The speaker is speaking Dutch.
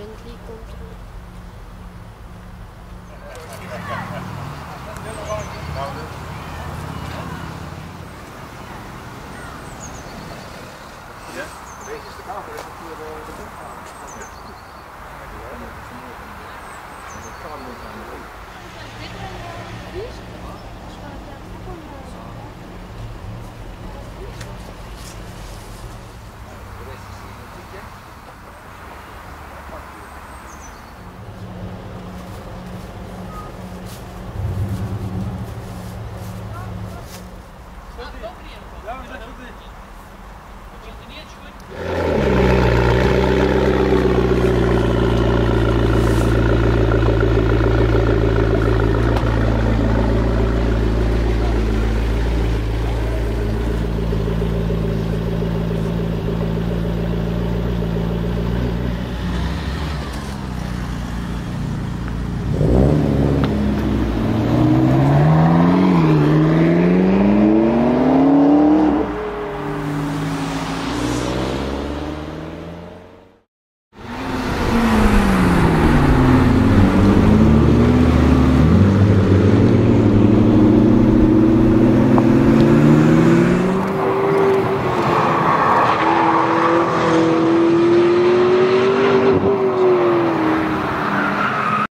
Bentley komt er. Ja? Deze is de kamer, dat hier de boekgaan. Dat kan niet aan de Давай, давай.